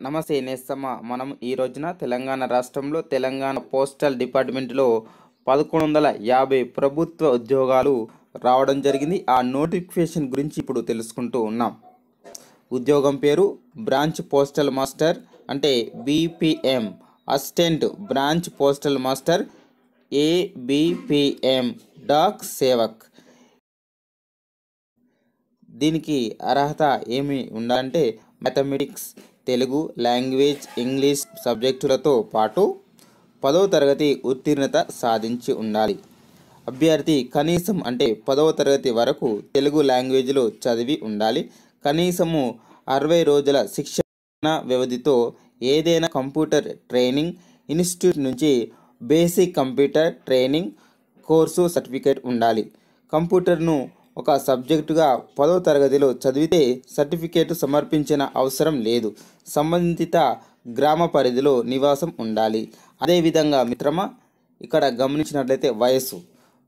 నమస్తే నేస్తమ్మ. మనం ఈ రోజున తెలంగాణ రాష్ట్రంలో తెలంగాణ పోస్టల్ డిపార్ట్మెంట్లో పదకొండు వందల యాభై ప్రభుత్వ ఉద్యోగాలు రావడం జరిగింది. ఆ నోటిఫికేషన్ గురించి ఇప్పుడు తెలుసుకుంటూ ఉన్నాం. ఉద్యోగం పేరు బ్రాంచ్ పోస్టల్ మాస్టర్ అంటే BPM. Assistant branch postal master ABPM. Dock Sevak. దీనికి అర్హత ఏమి ఉండాలంటే మ్యాథమెటిక్స్ తెలుగు లాంగ్వేజ్ ఇంగ్లీష్ సబ్జెక్టులతో పాటు పదవ తరగతి ఉత్తీర్ణత సాధించి ఉండాలి. అభ్యర్థి కనీసం అంటే పదవ తరగతి వరకు తెలుగు లాంగ్వేజ్లో చదివి ఉండాలి. కనీసము అరవై రోజుల శిక్షణ వ్యవధితో ఏదైనా కంప్యూటర్ ట్రైనింగ్ ఇన్స్టిట్యూట్ నుంచి basic computer training course certificate ఉండాలి. కంప్యూటర్ను ఒక సబ్జెక్టుగా పదో తరగతిలో చదివితే సర్టిఫికేట్ సమర్పించిన అవసరం లేదు. సంబంధిత గ్రామ పరిధిలో నివాసం ఉండాలి. అదేవిధంగా మిత్రమా ఇక్కడ గమనించినట్లయితే వయస్సు.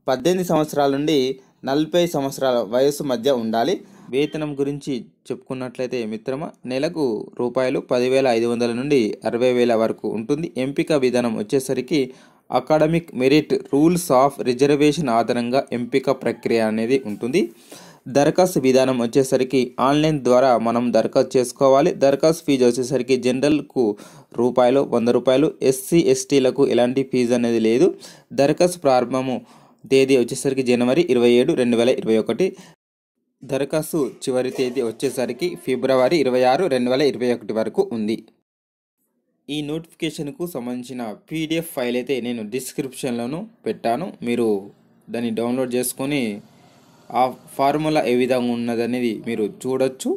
పద్దెనిమిది సంవత్సరాల నుండి నలభై సంవత్సరాల వయస్సు మధ్య ఉండాలి. వేతనం గురించి చెప్పుకున్నట్లయితే మిత్రమా నెలకు రూపాయలు పదివేల ఐదు వందల నుండి అరవై వేల వరకు ఉంటుంది. ఎంపిక విధానం వచ్చేసరికి academic merit rules of reservation ఆధారంగా ఎంపిక ప్రక్రియ అనేది ఉంటుంది. దరఖాస్తు విధానం వచ్చేసరికి ఆన్లైన్ ద్వారా మనం దరఖాస్తు చేసుకోవాలి. దరఖాస్తు ఫీజు వచ్చేసరికి జనరల్కు రూపాయలు వంద రూపాయలు ఎస్సీ ఎస్టీలకు ఎలాంటి ఫీజు అనేది లేదు. దరఖాస్తు ప్రారంభము తేదీ వచ్చేసరికి జనవరి ఇరవై ఏడు రెండు వేల ఇరవై ఒకటి. దరఖాస్తు చివరి తేదీ వచ్చేసరికి ఫిబ్రవరి ఇరవై ఆరు రెండు వేల ఇరవై ఒకటి వరకు ఉంది. ఈ నోటిఫికేషన్కు సంబంధించిన పీడిఎఫ్ ఫైల్ అయితే నేను డిస్క్రిప్షన్లోను పెట్టాను. మీరు దాన్ని డౌన్లోడ్ చేసుకొని ఆ ఫార్ములా ఏ విధంగా ఉన్నదనేది మీరు చూడొచ్చు.